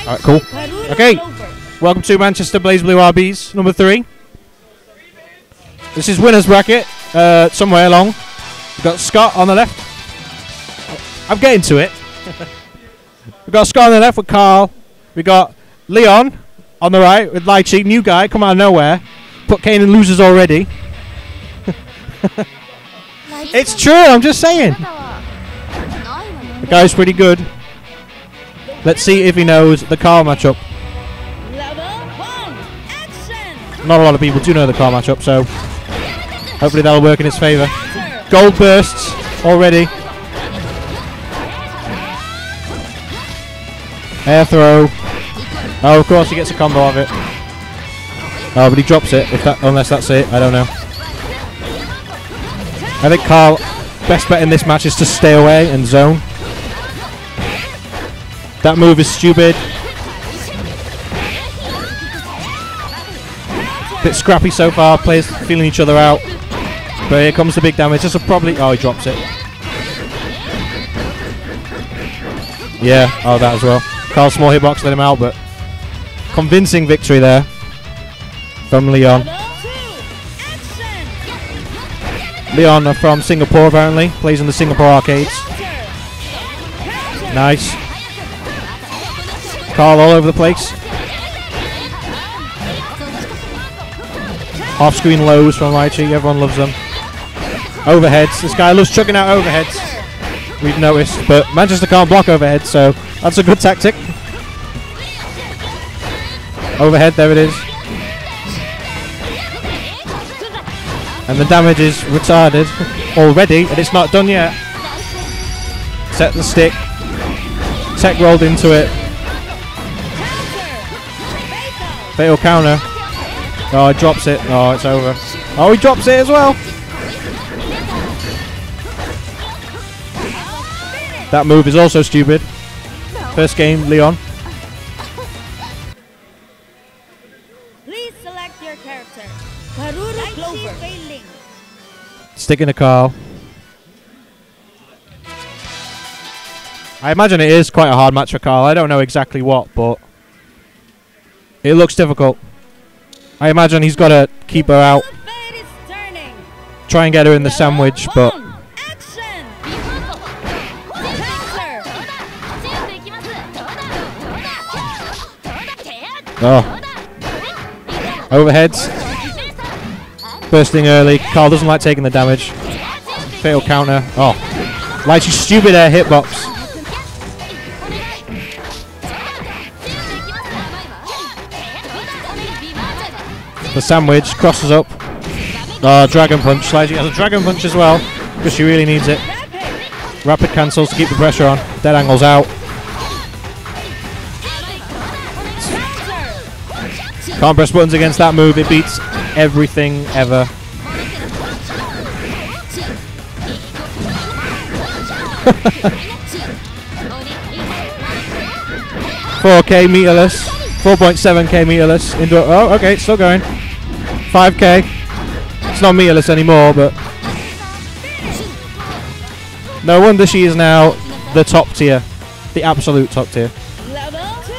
Alright, cool. Okay. Welcome to Manchester BlazBlue RBs, number three. This is winner's bracket, uh, somewhere along. We've got Scott on the left. I'm getting to it. We've got Scott on the left with Carl. We've got Leon on the right with Litchi, new guy, come out of nowhere. Put Kane in losers already. it's true, I'm just saying. The guy's pretty good. Let's see if he knows the Carl matchup. Not a lot of people do know the Carl matchup, so hopefully that'll work in his favour. Gold bursts already. Air throw. Oh, of course he gets a combo of it. Oh, but he drops it. If that, unless that's it, I don't know. I think Carl, best bet in this match is to stay away and zone. That move is stupid. Bit scrappy so far. Players feeling each other out. But here comes the big damage. This will probably. Oh, he drops it. Yeah. Oh, that as well. Carl small hitbox let him out, but convincing victory there from Leon. Leon from Singapore apparently plays in the Singapore arcades. Nice. Carl all over the place. Off screen lows from Litchi, everyone loves them. Overheads. This guy loves chucking out overheads. We've noticed, but Manchester can't block overheads, so that's a good tactic. Overhead, there it is. And the damage is retarded already, and it's not done yet. Set the stick. Tech rolled into it. Fatal counter. Oh, it drops it. Oh, it's over. Oh, he drops it as well. That move is also stupid. First game, Leon. Please select your character. Karuru Clover. Sticking to Carl. I imagine it is quite a hard match for Carl. I don't know exactly what, but it looks difficult. I imagine he's got to keep her out, try and get her in the sandwich, but oh, overheads, bursting early. Carl doesn't like taking the damage. Fatal counter. Oh, Litchi's stupid air hitbox. The sandwich crosses up. Oh, dragon punch. Litchi has a dragon punch as well because she really needs it. Rapid cancels to keep the pressure on. Dead angles out. Can't press buttons against that move. It beats everything ever. Four K meterless. 4.7k meterless. Into oh, okay, still going. 5k. It's not meterless anymore, but no wonder she is now the top tier, the absolute top tier. Level two.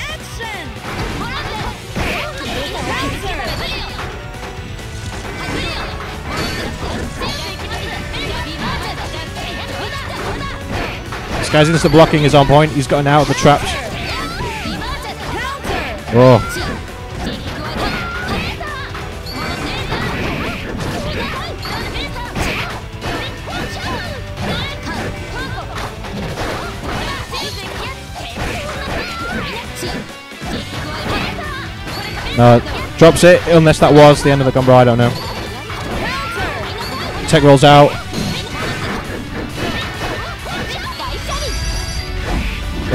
Action. This guy's instant blocking is on point. He's gotten out of the traps. Oh, no, drops it unless that was the end of the combo. I don't know. Tech rolls out.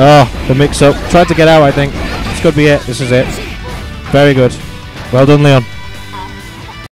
Oh, the mix up. Tried to get out, I think. This could be it. This is it. Very good. Well done, Leon.